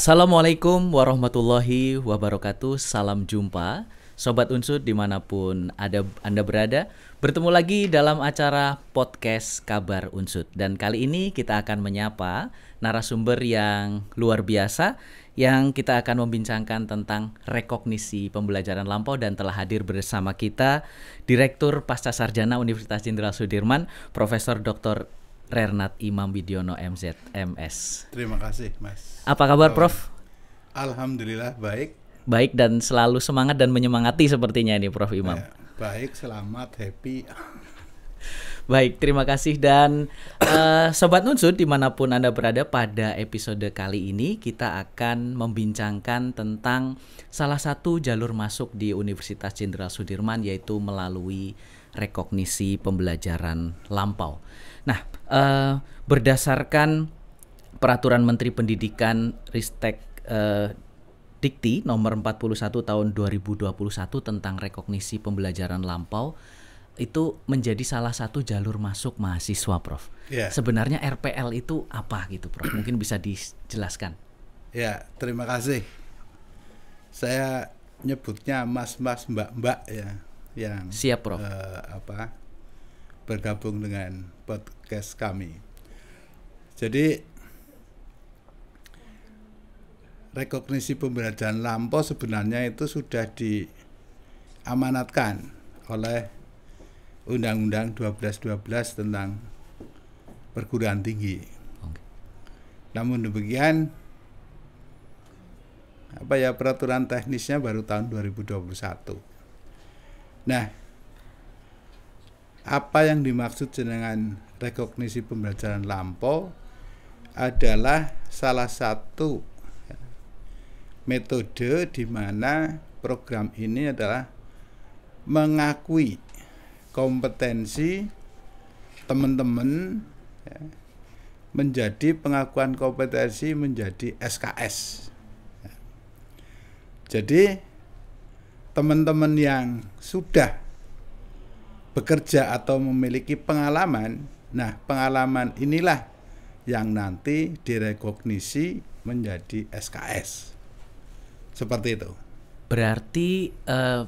Assalamualaikum warahmatullahi wabarakatuh. Salam jumpa, sobat unsur di mana pun ada anda berada. Bertemu lagi dalam acara podcast Kabar Unsut dan kali ini kita akan menyapa narasumber yang luar biasa yang kita akan membincangkan tentang rekognisi pembelajaran lampau dan telah hadir bersama kita Direktur Pasca Sarjana Universitas Jenderal Sudirman, Profesor Dr. Rernat Imam Widiono MZMS. Terima kasih, Mas. Apa kabar, Prof? Alhamdulillah baik. Baik dan selalu semangat dan menyemangati sepertinya ini, Prof Imam. Ya, baik, selamat, happy. Baik, terima kasih dan uh, Sobat Unsur di mana pun Anda berada pada episode kali ini kita akan membincangkan tentang salah satu jalur masuk di Universitas Jenderal Sudirman yaitu melalui rekognisi pembelajaran lampau. Nah, uh, berdasarkan peraturan Menteri Pendidikan Ristek uh, Dikti nomor 41 tahun 2021 tentang rekognisi pembelajaran lampau itu menjadi salah satu jalur masuk mahasiswa, Prof. Ya. Sebenarnya RPL itu apa gitu, Prof? Mungkin bisa dijelaskan. Ya, terima kasih. Saya nyebutnya mas-mas mbak-mbak ya yang Siap, Prof. eh, apa bergabung dengan podcast kami. Jadi rekognisi pembelajaran lampau sebenarnya itu sudah diamanatkan oleh Undang-Undang 1212 tentang perguruan tinggi. Namun demikian apa ya peraturan teknisnya baru tahun 2021. Nah, apa yang dimaksud dengan rekognisi pembelajaran lampau adalah salah satu metode di mana program ini adalah mengakui kompetensi teman-teman ya, menjadi pengakuan kompetensi menjadi SKS. Ya. Jadi teman-teman yang sudah bekerja atau memiliki pengalaman, nah pengalaman inilah yang nanti direkognisi menjadi SKS. Seperti itu. Berarti eh,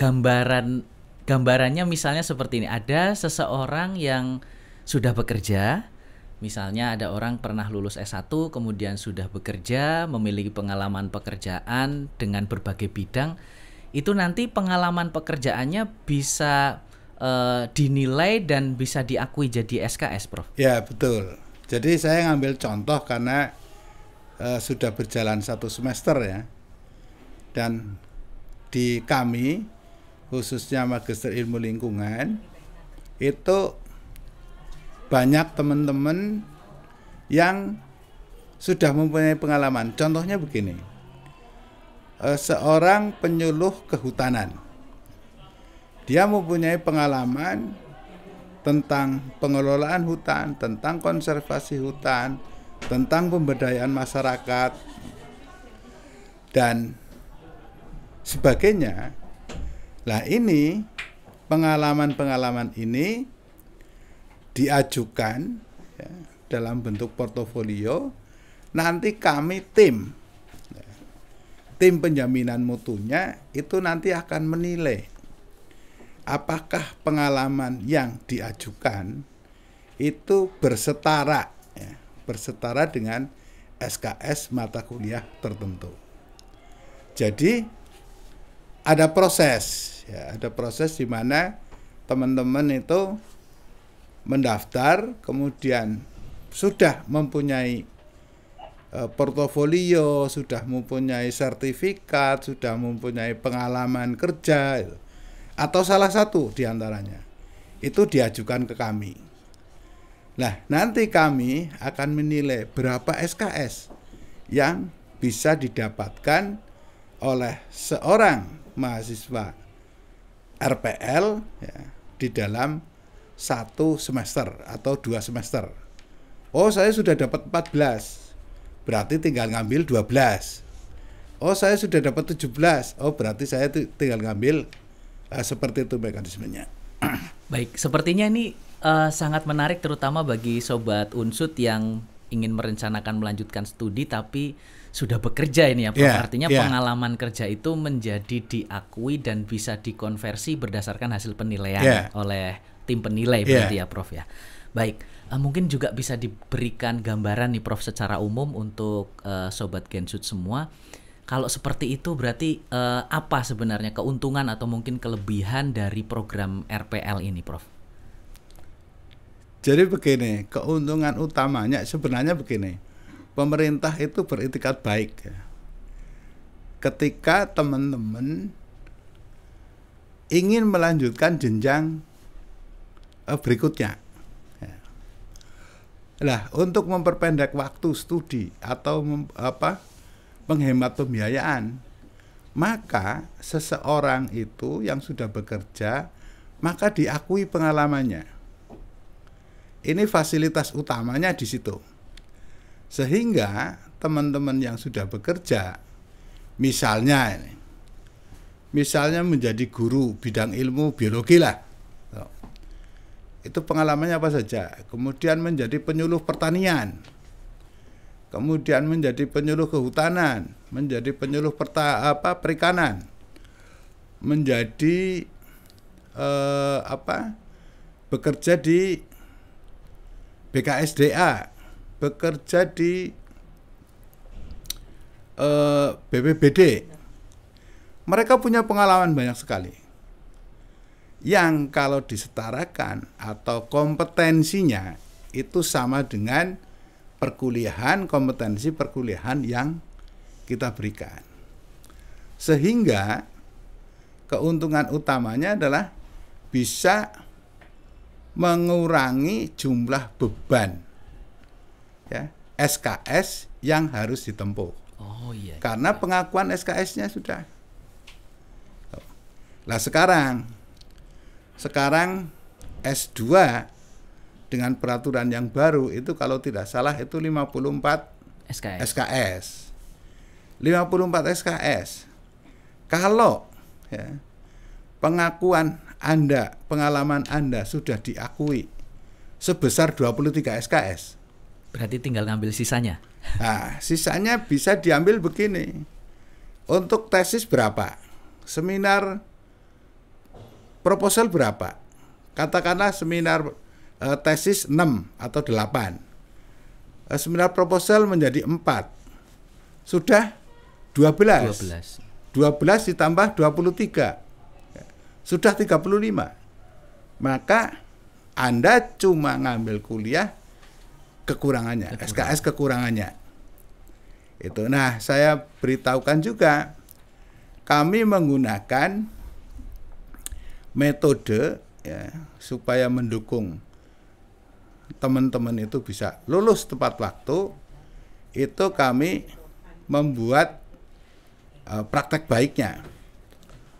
gambaran gambarannya misalnya seperti ini. Ada seseorang yang sudah bekerja, misalnya ada orang pernah lulus S1 kemudian sudah bekerja, memiliki pengalaman pekerjaan dengan berbagai bidang, itu nanti pengalaman pekerjaannya bisa eh, dinilai dan bisa diakui jadi SKS, Prof. Ya betul. Jadi saya ngambil contoh karena eh, sudah berjalan satu semester ya, dan di kami khususnya magister ilmu lingkungan itu banyak teman-teman yang sudah mempunyai pengalaman. Contohnya begini, eh, seorang penyuluh kehutanan, dia mempunyai pengalaman tentang pengelolaan hutan, tentang konservasi hutan, tentang pemberdayaan masyarakat, dan sebagainya. Nah ini pengalaman-pengalaman ini diajukan ya, dalam bentuk portofolio. Nanti kami tim, ya, tim penjaminan mutunya itu nanti akan menilai apakah pengalaman yang diajukan itu bersetara, ya, bersetara dengan SKS mata kuliah tertentu. Jadi ada proses, ya, ada proses di mana teman-teman itu mendaftar, kemudian sudah mempunyai e, portofolio, sudah mempunyai sertifikat, sudah mempunyai pengalaman kerja, gitu. Atau salah satu di antaranya itu diajukan ke kami. Nah, nanti kami akan menilai berapa SKS yang bisa didapatkan oleh seorang mahasiswa RPL ya, di dalam satu semester atau dua semester. Oh saya sudah dapat 14, berarti tinggal ngambil 12. Oh saya sudah dapat 17, oh berarti saya tinggal ngambil uh, seperti itu mekanismenya. Baik, sepertinya ini uh, sangat menarik terutama bagi sobat unsut yang ingin merencanakan melanjutkan studi tapi sudah bekerja ini ya, Prof. Yeah, Artinya yeah. pengalaman kerja itu menjadi diakui dan bisa dikonversi berdasarkan hasil penilaian Yeah. oleh tim penilai Yeah. berarti ya, Prof ya. Baik, eh, mungkin juga bisa diberikan gambaran nih, Prof, secara umum untuk eh, sobat Gensut semua. Kalau seperti itu berarti eh, apa sebenarnya keuntungan atau mungkin kelebihan dari program RPL ini, Prof? Jadi begini, keuntungan utamanya sebenarnya begini. Pemerintah itu beritikat baik ya. Ketika teman-teman ingin melanjutkan jenjang eh, berikutnya. Ya. Lah, untuk memperpendek waktu studi atau mem- apa menghemat pembiayaan, maka seseorang itu yang sudah bekerja maka diakui pengalamannya. Ini fasilitas utamanya di situ. Sehingga teman-teman yang sudah bekerja, misalnya ini, misalnya menjadi guru bidang ilmu biologi lah. Itu pengalamannya apa saja. Kemudian menjadi penyuluh pertanian. Kemudian menjadi penyuluh kehutanan, menjadi penyuluh perta, apa perikanan. Menjadi eh, apa? bekerja di BKSDA, bekerja di eh, BPBD. Mereka punya pengalaman banyak sekali. Yang kalau disetarakan atau kompetensinya itu sama dengan perkuliahan, kompetensi perkuliahan yang kita berikan. Sehingga keuntungan utamanya adalah bisa mengurangi jumlah beban ya SKS yang harus ditempuh Oh iya. karena pengakuan SKS-nya sudah. Lah sekarang sekarang S2 dengan peraturan yang baru itu kalau tidak salah itu 54 SKS. SKS. 54 SKS. Kalau ya, pengakuan Anda, pengalaman Anda sudah diakui sebesar 23 SKS. Berarti tinggal ngambil sisanya. Nah, sisanya bisa diambil begini. Untuk tesis berapa? Seminar proposal berapa? Katakanlah seminar eh, tesis 6 atau 8. Eh, seminar proposal menjadi 4. Sudah 12. 12. 12 ditambah 23. Sudah 35. Maka Anda cuma ngambil kuliah kekurangannya, SKS kekurangannya. Itu. Nah, saya beritahukan juga kami menggunakan metode ya supaya mendukung teman-teman itu bisa lulus tepat waktu itu kami membuat uh, praktek baiknya.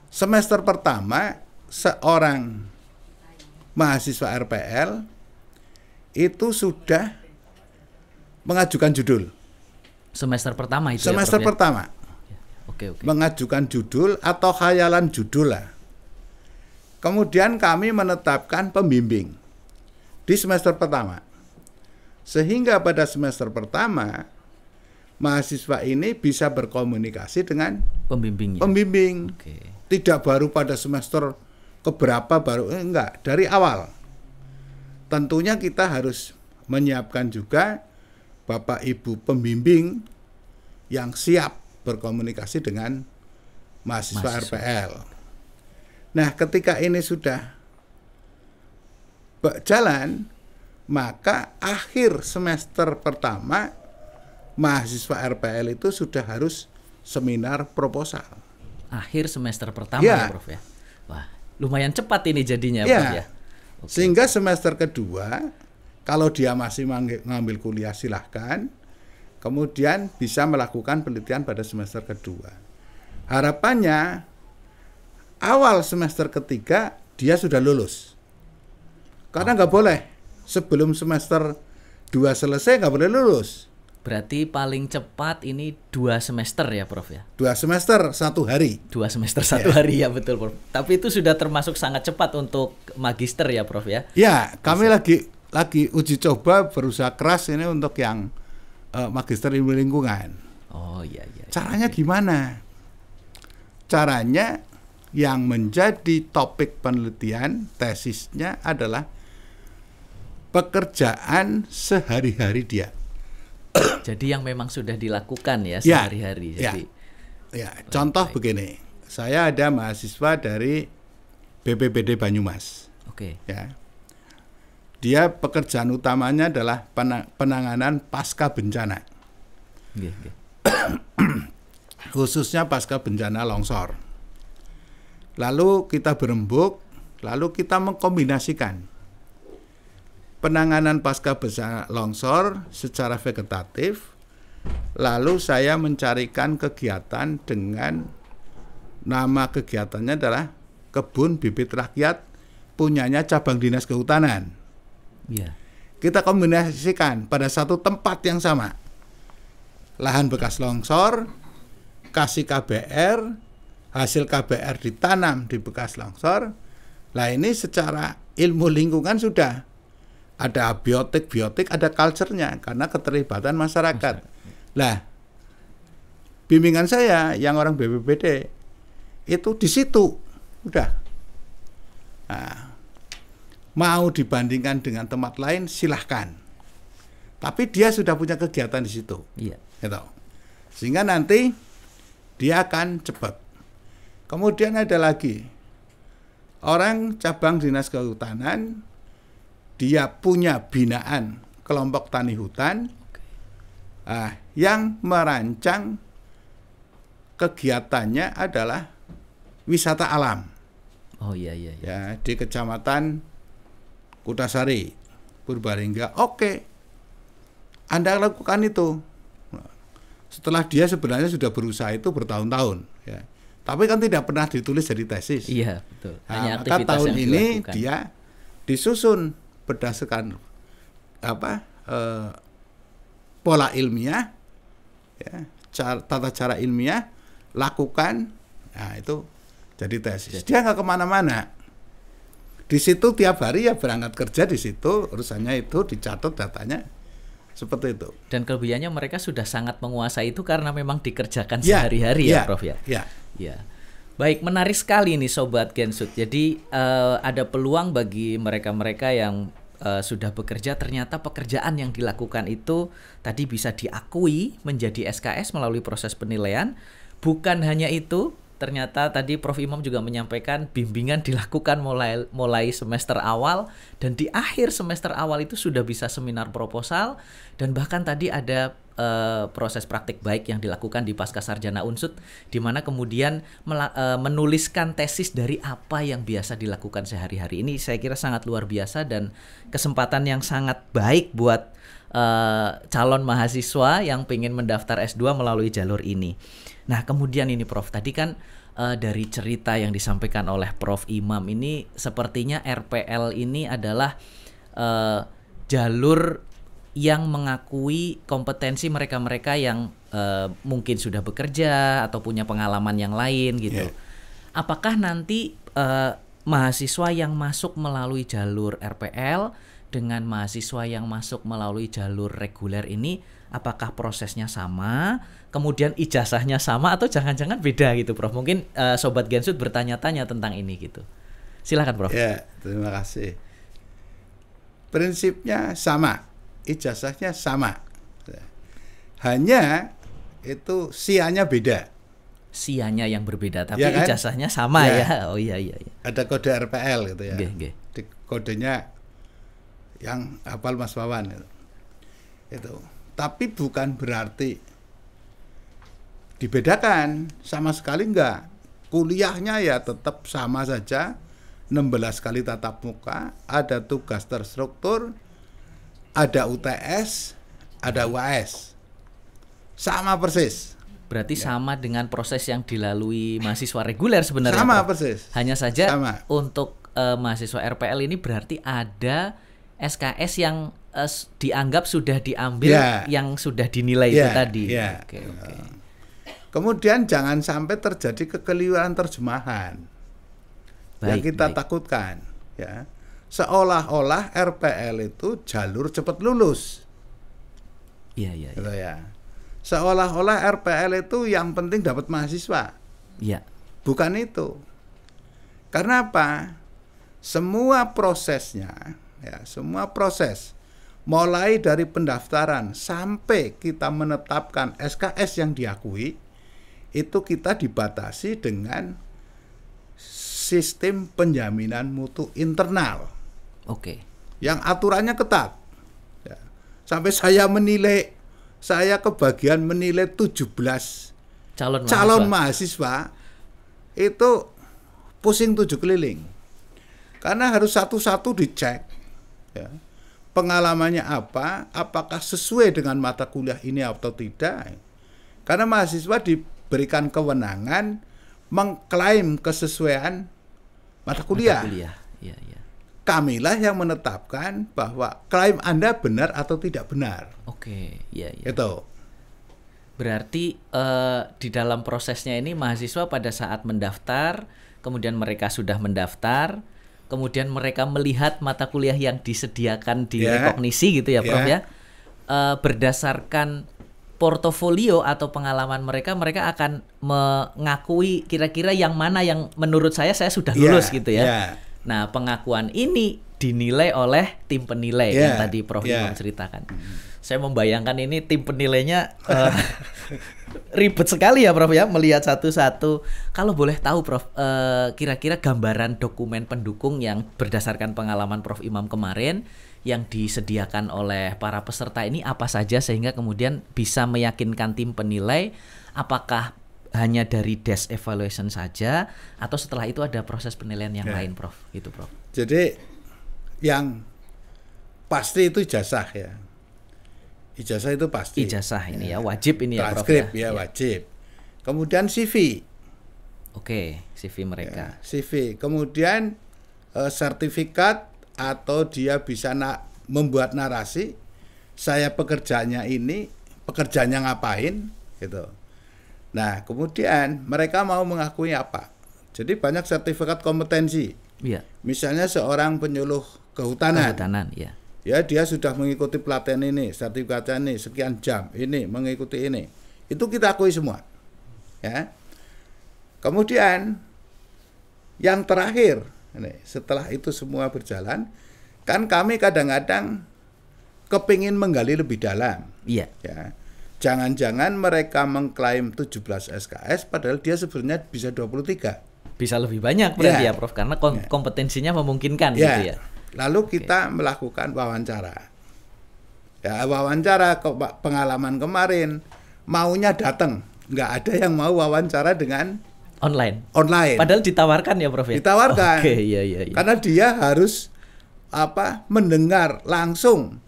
Semester pertama seorang mahasiswa RPL itu sudah mengajukan judul. Semester pertama itu ya, Semester Prof, ya? pertama Oke, oke. mengajukan judul atau khayalan judul lah. Kemudian kami menetapkan pembimbing di semester pertama. Sehingga pada semester pertama mahasiswa ini bisa berkomunikasi dengan Pembimbingnya. pembimbing. Oke. Tidak baru pada semester keberapa baru eh, enggak, dari awal. Tentunya kita harus menyiapkan juga Bapak Ibu pembimbing yang siap berkomunikasi dengan mahasiswa, Mahasiswa. RPL. Nah, ketika ini sudah berjalan, maka akhir semester pertama mahasiswa RPL itu sudah harus seminar proposal. Akhir semester pertama Ya. ya, Prof ya. Wah, lumayan cepat ini jadinya, Ya. Prof ya. Oke. Sehingga semester kedua, kalau dia masih mangge- ngambil kuliah silahkan, kemudian bisa melakukan penelitian pada semester kedua. Harapannya awal semester ketiga dia sudah lulus. Karena nggak boleh sebelum semester dua selesai nggak boleh lulus. Berarti paling cepat ini dua semester ya, Prof ya. Dua semester satu hari. Dua semester satu hari ya betul, Prof. Tapi itu sudah termasuk sangat cepat untuk magister ya, Prof ya. Ya, kami lagi lagi uji coba berusaha keras ini untuk yang eh, magister ilmu lingkungan. Oh iya iya. Caranya gimana? Caranya yang menjadi topik penelitian tesisnya adalah pekerjaan sehari-hari dia. Jadi yang memang sudah dilakukan ya Ya, sehari-hari. ya. Jadi Ya, contoh begini. Saya ada mahasiswa dari BPBD Banyumas, oke. ya. Dia pekerjaan utamanya adalah pena- penanganan pasca bencana, Nggih, nggih. khususnya pasca bencana longsor. Lalu kita berembuk, lalu kita mengkombinasikan penanganan pasca bencana longsor secara vegetatif. Lalu saya mencarikan kegiatan dengan nama kegiatannya adalah kebun bibit rakyat punyanya cabang dinas kehutanan. Iya. Kita kombinasikan pada satu tempat yang sama. Lahan bekas longsor, kasih KBR, hasil KBR ditanam di bekas longsor. Lah ini secara ilmu lingkungan sudah ada biotik, biotik, ada culture-nya karena keterlibatan masyarakat. Lah, bimbingan saya yang orang BPBD itu di situ udah. Nah, mau dibandingkan dengan tempat lain silahkan. Tapi dia sudah punya kegiatan di situ, Iya. gitu. Sehingga nanti dia akan cepat. Kemudian ada lagi orang cabang dinas kehutanan, dia punya binaan kelompok tani hutan, ah, yang merancang kegiatannya adalah wisata alam. Oh iya iya iya. ya di kecamatan Kutasari Purbalingga. Oke. Anda lakukan itu. Setelah dia sebenarnya sudah berusaha itu bertahun-tahun ya. Tapi kan tidak pernah ditulis jadi tesis. Iya, betul. Nah, Hanya maka aktivitas tahun yang ini dilakukan. dia disusun berdasarkan apa eh, pola ilmiah ya cara, tata cara ilmiah lakukan nah itu jadi tesis dia nggak ke mana-mana di situ tiap hari ya berangkat kerja di situ urusannya itu dicatat datanya seperti itu Dan kelebihannya mereka sudah sangat menguasai itu karena memang dikerjakan Ya, sehari-hari ya, ya, Prof ya. ya. Ya. Baik, menarik sekali nih sobat Gensut. Jadi eh, ada peluang bagi mereka-mereka yang eh, sudah bekerja ternyata pekerjaan yang dilakukan itu tadi bisa diakui menjadi SKS melalui proses penilaian. Bukan hanya itu, ternyata tadi Prof Imam juga menyampaikan bimbingan dilakukan mulai mulai semester awal dan di akhir semester awal itu sudah bisa seminar proposal dan bahkan tadi ada eh, proses praktik baik yang dilakukan di pasca sarjana unsut di mana kemudian eh, menuliskan tesis dari apa yang biasa dilakukan sehari-hari ini saya kira sangat luar biasa dan kesempatan yang sangat baik buat eh, calon mahasiswa yang ingin mendaftar S2 melalui jalur ini. Nah, kemudian ini Prof, tadi kan eh, dari cerita yang disampaikan oleh Prof Imam ini sepertinya RPL ini adalah eh, jalur yang mengakui kompetensi mereka-mereka yang eh, mungkin sudah bekerja atau punya pengalaman yang lain gitu. Iya. Apakah nanti eh, mahasiswa yang masuk melalui jalur RPL dengan mahasiswa yang masuk melalui jalur reguler ini apakah prosesnya sama, kemudian ijazahnya sama atau jangan-jangan beda gitu, Prof? Mungkin eh, sobat Gensut bertanya-tanya tentang ini gitu. Silakan, Prof. Ya, terima kasih. Prinsipnya sama, ijazahnya sama. Hanya itu sianya beda. Sianya yang berbeda, tapi Ya kan? ijazahnya sama Ya. ya. Oh iya iya iya. Ada kode RPL gitu ya. Nggih, nggih. Di kodenya yang hafal Mas Wawan itu. Itu. Tapi bukan berarti dibedakan sama sekali enggak. Kuliahnya ya tetap sama saja. 16 kali tatap muka, ada tugas terstruktur, ada UTS, ada UAS. Sama persis. Berarti sama dengan proses yang dilalui mahasiswa reguler sebenarnya. Ya. Sama Prof. persis. Hanya saja Sama. untuk eh, mahasiswa RPL ini berarti ada SKS yang s- dianggap sudah diambil Ya. yang sudah dinilai itu Ya, tadi. ya. Oke, oke. Kemudian jangan sampai terjadi kekeliruan terjemahan. yang Baik, kita baik. takutkan ya seolah-olah RPL itu jalur cepat lulus Iya, iya, iya. gitu ya seolah-olah RPL itu yang penting dapat mahasiswa. Iya. Bukan itu. Karena apa? Semua prosesnya, ya, semua proses mulai dari pendaftaran sampai kita menetapkan SKS yang diakui itu kita dibatasi dengan sistem penjaminan mutu internal Oke. yang aturannya ketat. Ya. Sampai saya menilai, saya kebagian menilai 17 Calon mahasiswa. calon mahasiswa itu pusing tujuh keliling. Karena harus satu-satu dicek. Ya. Pengalamannya apa, apakah sesuai dengan mata kuliah ini atau tidak. Karena mahasiswa diberikan kewenangan mengklaim kesesuaian mata kuliah. Mata kuliah. Iya, iya. Kamilah yang menetapkan bahwa klaim Anda benar atau tidak benar. Oke, iya, iya. Itu. Berarti eh, di dalam prosesnya ini mahasiswa pada saat mendaftar, kemudian mereka sudah mendaftar, kemudian mereka melihat mata kuliah yang disediakan di Ya. rekognisi gitu ya, Prof Ya. ya. Eh, berdasarkan portofolio atau pengalaman mereka, mereka akan mengakui kira-kira yang mana yang menurut saya saya sudah Ya, lulus gitu ya. ya. Nah, pengakuan ini dinilai oleh tim penilai Ya, yang tadi Prof ya. Imam ceritakan. Saya membayangkan ini tim penilainya eh, ribet sekali ya Prof ya melihat satu-satu. Kalau boleh tahu Prof, eh, kira-kira gambaran dokumen pendukung yang berdasarkan pengalaman Prof Imam kemarin yang disediakan oleh para peserta ini apa saja sehingga kemudian bisa meyakinkan tim penilai apakah hanya dari desk evaluation saja atau setelah itu ada proses penilaian yang Ya. lain Prof gitu Prof. Jadi yang pasti itu ijazah ya. Ijazah itu pasti. Ijazah ini ya wajib ini ya Prof Transkrip ya. ya, wajib. Kemudian CV. Oke, CV mereka. Ya, CV. Kemudian eh, sertifikat atau dia bisa na- membuat narasi. Saya pekerjaannya ini, pekerjaannya ngapain gitu. Nah, kemudian mereka mau mengakui apa? Jadi banyak sertifikat kompetensi. Iya. Misalnya seorang penyuluh kehutanan. Kehutanan, ya. Ya, dia sudah mengikuti pelatihan ini, sertifikatnya ini, sekian jam, ini, mengikuti ini. Itu kita akui semua. Ya. Kemudian yang terakhir, ini, setelah itu semua berjalan, kan kami kadang-kadang kepingin menggali lebih dalam. Iya. Ya. Jangan-jangan mereka mengklaim 17 SKS padahal dia sebenarnya bisa 23. Bisa lebih banyak berarti Ya. ya, Prof karena kom- Ya. kompetensinya memungkinkan Ya. gitu ya. Lalu kita melakukan wawancara. Ya, wawancara ke pengalaman kemarin maunya datang, nggak ada yang mau wawancara dengan Online. online. Padahal ditawarkan ya, Prof ya. Ditawarkan. Oke, iya iya iya. Karena dia harus apa mendengar langsung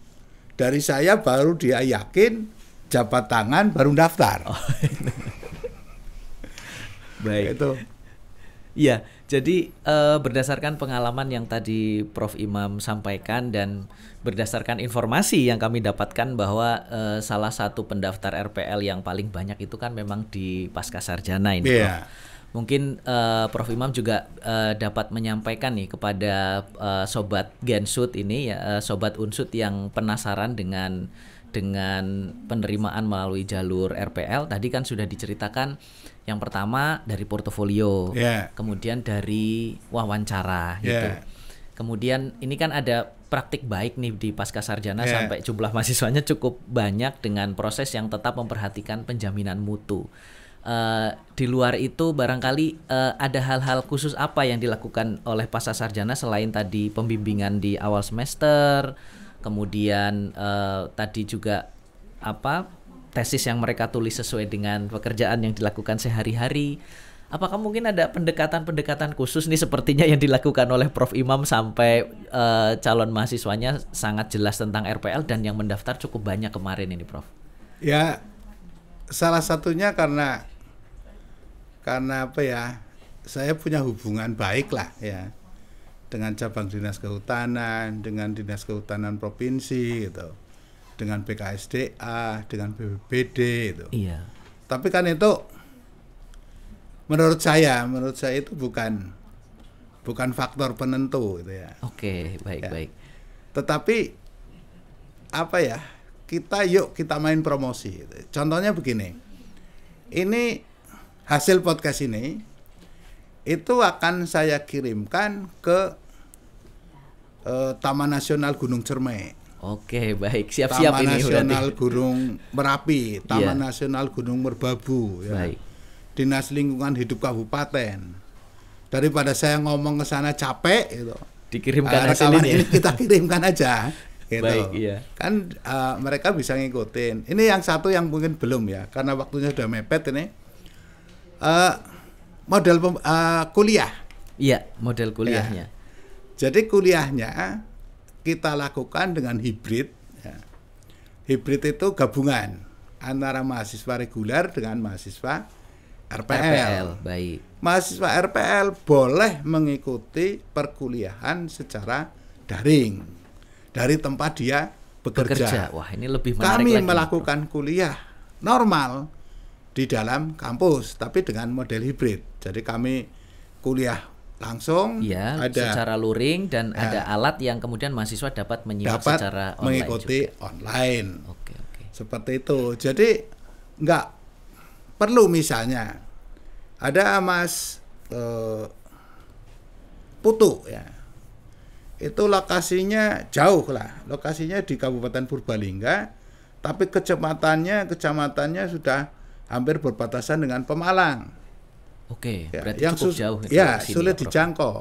dari saya baru dia yakin jabat tangan baru daftar. Oh. Baik. Itu. Iya, jadi eh, berdasarkan pengalaman yang tadi Prof Imam sampaikan dan berdasarkan informasi yang kami dapatkan bahwa eh, salah satu pendaftar RPL yang paling banyak itu kan memang di pasca sarjana ini. Prof. Iya. Mungkin eh, Prof Imam juga eh, dapat menyampaikan nih kepada eh, sobat Gensut ini ya, eh, sobat Unsut yang penasaran dengan dengan penerimaan melalui jalur RPL. Tadi kan sudah diceritakan yang pertama dari portofolio, Ya. kemudian dari wawancara gitu. Ya. Kemudian ini kan ada praktik baik nih di pasca sarjana Ya. sampai jumlah mahasiswanya cukup banyak dengan proses yang tetap memperhatikan penjaminan mutu. Eh, di luar itu barangkali eh, ada hal-hal khusus apa yang dilakukan oleh pasca sarjana selain tadi pembimbingan di awal semester, kemudian eh, tadi juga apa tesis yang mereka tulis sesuai dengan pekerjaan yang dilakukan sehari-hari. Apakah mungkin ada pendekatan-pendekatan khusus nih sepertinya yang dilakukan oleh Prof Imam sampai eh, calon mahasiswanya sangat jelas tentang RPL dan yang mendaftar cukup banyak kemarin ini, Prof. Ya salah satunya karena karena apa ya? Saya punya hubungan baik lah ya dengan cabang dinas kehutanan, dengan dinas kehutanan provinsi gitu, dengan BKSDA, dengan BPBD itu. Iya. Tapi kan itu menurut saya, menurut saya itu bukan bukan faktor penentu gitu ya. Oke, baik Ya. baik. Tetapi apa ya? kita yuk kita main promosi. Contohnya begini, ini hasil podcast ini itu akan saya kirimkan ke eh, Taman Nasional Gunung Cermai. Oke, baik. Siap-siap Taman ini Nasional berarti. Gunung Merapi, Taman Iya. Nasional Gunung Merbabu, ya. Baik. Dinas Lingkungan Hidup Kabupaten. Daripada saya ngomong ke sana capek gitu. Dikirimkan Ah, hasil ini. ini kita kirimkan aja. Gitu. Baik, iya. Kan eh, mereka bisa ngikutin. Ini yang satu yang mungkin belum ya, karena waktunya sudah mepet ini. Eh, model eh, kuliah. Iya, model kuliahnya. Jadi kuliahnya kita lakukan dengan hibrid. ya. Hibrid itu gabungan antara mahasiswa reguler dengan mahasiswa RPL. RPL, baik. Mahasiswa RPL boleh mengikuti perkuliahan secara daring dari tempat dia bekerja. Bekerja. Wah, ini lebih menarik Kami lagi. melakukan kuliah normal di dalam kampus, tapi dengan model hibrid. Jadi kami kuliah langsung, Iya, ada secara luring dan Ya. ada alat yang kemudian mahasiswa dapat menyimak dapat secara online mengikuti juga. online. Oke, oke. Seperti itu. Jadi nggak perlu misalnya ada Mas eh, Putu ya. Itu lokasinya jauh lah. Lokasinya di Kabupaten Purbalingga, tapi kecamatannya kecamatannya sudah hampir berbatasan dengan Pemalang. Oke, Ya, berarti yang cukup jauh ya sulit Prof. dijangkau.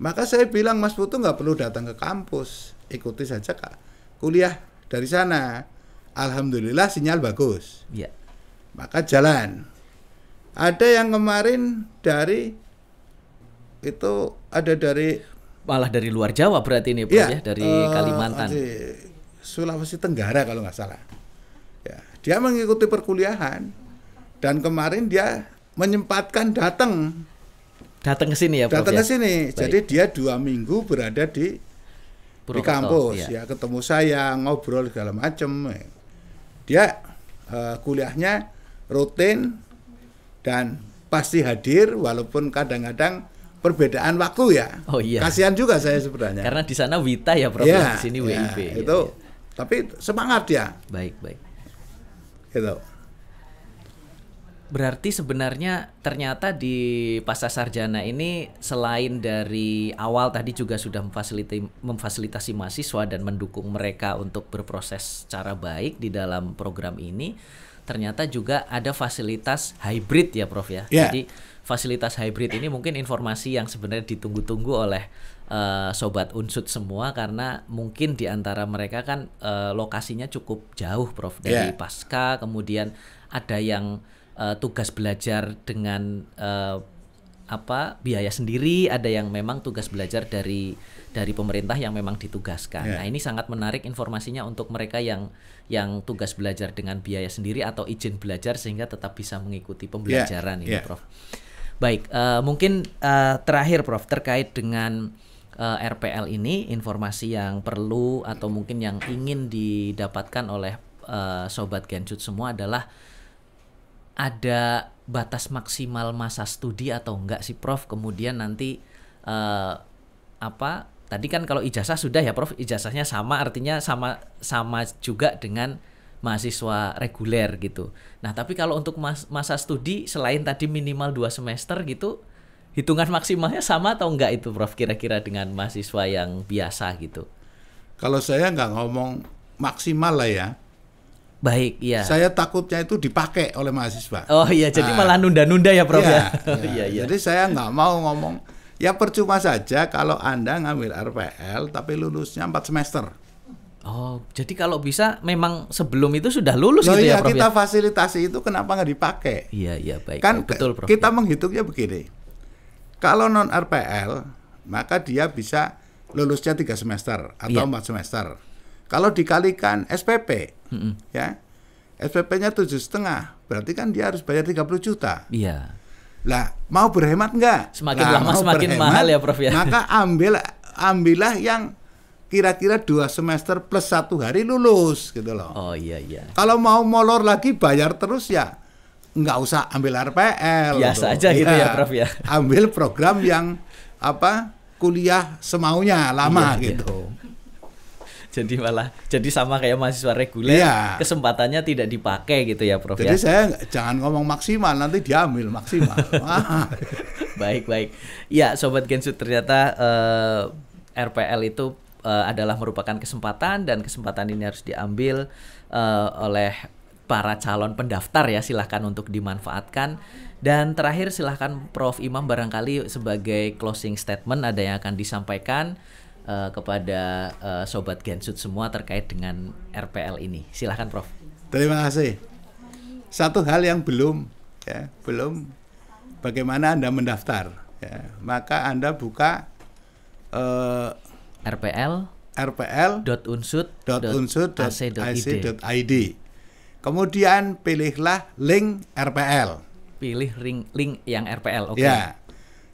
Maka saya bilang Mas Putu nggak perlu datang ke kampus, ikuti saja kak kuliah dari sana. Alhamdulillah sinyal bagus, Iya. maka jalan. Ada yang kemarin dari itu ada dari Malah dari luar Jawa berarti ini, Prof ya, dari eh, Kalimantan. di Sulawesi Tenggara kalau nggak salah. Ya, dia mengikuti perkuliahan dan kemarin dia menyempatkan datang Datang ke sini ya, Prof datang ya. ke sini. Baik. Jadi dia dua minggu berada di di Purwokerto, kampus iya. ya ketemu saya ngobrol segala macem. Dia eh, kuliahnya rutin dan pasti hadir walaupun kadang-kadang perbedaan waktu ya. Oh, iya. Kasihan juga saya sebenarnya. Karena di sana Wita ya, Prof Ya, ya, di sini ya, WIB. ya, itu ya. tapi semangat ya Baik, baik. gitu. Berarti sebenarnya ternyata di pasca sarjana ini selain dari awal tadi juga sudah memfasilitasi, memfasilitasi mahasiswa dan mendukung mereka untuk berproses secara baik di dalam program ini, ternyata juga ada fasilitas hybrid ya Prof ya. Ya. Jadi fasilitas hybrid ini mungkin informasi yang sebenarnya ditunggu-tunggu oleh eh, sobat unsut semua karena mungkin di antara mereka kan eh, lokasinya cukup jauh Prof dari Ya. pasca kemudian ada yang eh, tugas belajar dengan eh, apa biaya sendiri ada yang memang tugas belajar dari dari pemerintah yang memang ditugaskan. Ya. Nah, ini sangat menarik informasinya untuk mereka yang yang tugas belajar dengan biaya sendiri atau izin belajar sehingga tetap bisa mengikuti pembelajaran ini, ya. Prof. Baik, eh, mungkin eh, terakhir Prof terkait dengan RPL ini informasi yang perlu atau mungkin yang ingin didapatkan oleh eh, sobat Gencut semua adalah ada batas maksimal masa studi atau enggak sih Prof? Kemudian nanti eh, apa? Tadi kan kalau ijazah sudah ya Prof, ijazahnya sama artinya sama sama juga dengan mahasiswa reguler gitu. Nah, tapi kalau untuk mas- masa studi selain tadi minimal dua semester gitu, hitungan maksimalnya sama atau enggak itu Prof kira-kira dengan mahasiswa yang biasa gitu. Kalau saya nggak ngomong maksimal lah ya, Baik, iya. saya takutnya itu dipakai oleh mahasiswa. Oh iya, jadi Ah. malah nunda-nunda ya Prof Iya, ya. iya. Iya, iya. Jadi saya nggak mau ngomong ya percuma saja kalau anda ngambil RPL tapi lulusnya 4 semester. Oh, jadi kalau bisa memang sebelum itu sudah lulus Loh gitu ya iya Prof kita ya? fasilitasi itu kenapa nggak dipakai? Iya, iya baik. kan baik. betul Prof. kita ya. menghitungnya begini. Kalau non RPL maka dia bisa lulusnya tiga semester atau Iya. empat semester. Kalau dikalikan SPP, ya SPP-nya tujuh setengah, berarti kan dia harus bayar 30 juta. Iya. Lah, mau berhemat enggak? Semakin lama semakin mahal ya, Prof, ya. Maka ambil ambillah yang kira-kira dua semester plus satu hari lulus gitu loh. Oh iya iya. Kalau mau molor lagi bayar terus ya nggak usah ambil RPL. Biasa aja gitu ya, Prof, ya. Ambil program yang apa kuliah semaunya lama Iya, iya. Jadi malah jadi sama kayak mahasiswa reguler Iya. kesempatannya tidak dipakai gitu ya Prof Jadi ya. saya jangan ngomong maksimal nanti diambil maksimal. Baik baik. Ya sobat Gensut ternyata eh, RPL itu eh, adalah merupakan kesempatan dan kesempatan ini harus diambil eh, oleh para calon pendaftar ya silahkan untuk dimanfaatkan dan terakhir silahkan Prof Imam barangkali sebagai closing statement ada yang akan disampaikan eh, kepada eh, sobat Gensut semua terkait dengan RPL ini silahkan Prof Terima kasih. Satu hal yang belum ya, belum bagaimana Anda mendaftar ya. Maka Anda buka eh, RPL rpl unsud.ac.id unsud.ac.id. Kemudian pilihlah link RPL. pilih link link yang RPL oke Ya.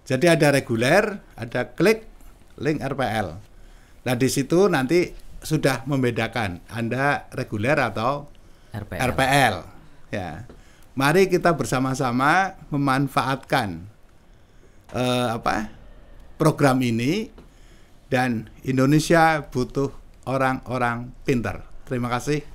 Jadi ada reguler, ada klik link RPL. Nah, di situ nanti sudah membedakan Anda reguler atau RPL. RPL. Ya. Mari kita bersama-sama memanfaatkan eh, apa? program ini dan Indonesia butuh orang-orang pintar. Terima kasih.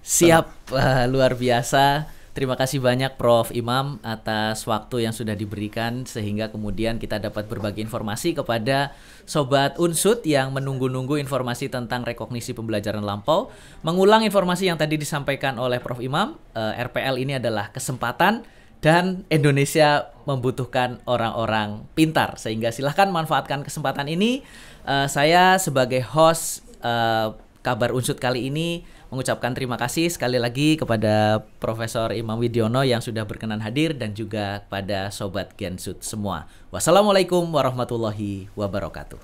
Siap, eh, luar biasa. Terima kasih banyak Prof Imam atas waktu yang sudah diberikan sehingga kemudian kita dapat berbagi informasi kepada sobat Unsut yang menunggu-nunggu informasi tentang rekognisi pembelajaran lampau. Mengulang informasi yang tadi disampaikan oleh Prof Imam, eh, RPL ini adalah kesempatan dan Indonesia membutuhkan orang-orang pintar sehingga silahkan manfaatkan kesempatan ini. Eh, saya sebagai host eh, kabar unsut kali ini mengucapkan terima kasih sekali lagi kepada Profesor Imam Widiono yang sudah berkenan hadir dan juga kepada sobat Gensut semua. Wassalamualaikum warahmatullahi wabarakatuh.